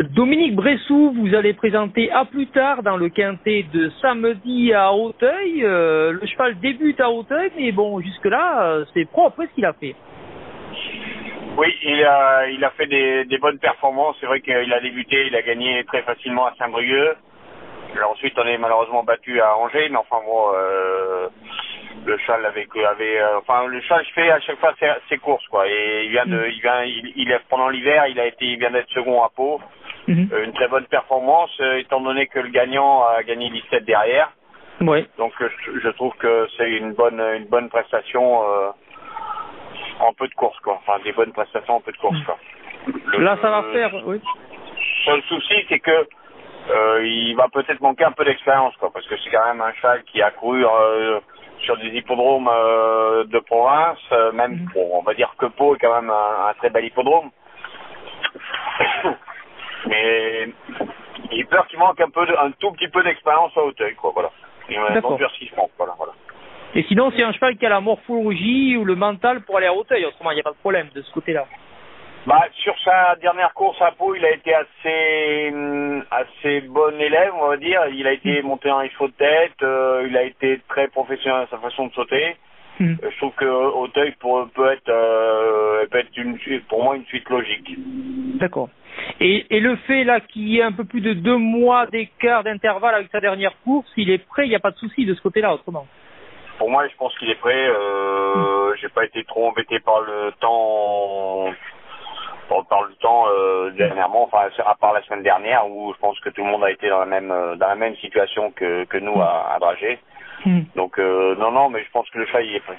Dominique Bressou, vous allez présenter à plus tard dans le quintet de samedi à Hauteuil. Euh, le cheval débute à Hauteuil, mais bon, jusque-là, euh, c'est propre ce qu'il a fait. Oui, il a, fait des, bonnes performances. C'est vrai qu'il a débuté, il a gagné très facilement à Saint-Brieuc. Ensuite, on est malheureusement battu à Angers, mais enfin bon, euh, le cheval avait, enfin le cheval fait à chaque fois ses, ses, courses quoi. Et il vient il vient, il est pendant l'hiver, il a été, il vient d'être second à Pau. Mhm. Euh, une très bonne performance, euh, étant donné que le gagnant a gagné 17 derrière. Oui. Donc euh, je, trouve que c'est une bonne, une bonne prestation euh, en peu de courses quoi. Enfin des bonnes prestations en peu de courses quoi. Le- Là, ça va faire, oui. seul souci, c'est que euh, il va peut-être manquer un peu d'expérience, quoi, parce que c'est quand même un cheval qui a couru euh, sur des hippodromes euh, de province, euh, même Mhm. bon, on va dire que Pau est quand même un, un très bel hippodrome. Mais il peur qu'il manque un peu, de, un tout petit peu d'expérience à Hauteuil, quoi, voilà. Et un durcissement, voilà, voilà. Et sinon, c'est un cheval qui a la morphologie ou le mental pour aller à Hauteuil. Autrement, il n'y a pas de problème de ce côté-là. Bah, sur sa dernière course à Pau, il a été assez hum, assez bon élève, on va dire. Il a été monté en faut de tête, euh, il a été très professionnel à sa façon de sauter. Mhm. Euh, Je trouve que Auteuil pour- peut être euh, peut être une pour moi une suite logique. D'accord. Et, et le fait là qu'il y ait un peu plus de deux mois d'écart d'intervalle avec sa dernière course, il est prêt, il n'y a pas de souci de ce côté-là autrement. Pour moi, je pense qu'il est prêt. Euh, J'ai pas été trop embêté par le temps par, par le temps euh, dernièrement, enfin à part la semaine dernière où je pense que tout le monde a été dans la même dans la même situation que que nous à, à Dragé. Mhm. Donc euh, non non, mais je pense que le chat il est prêt.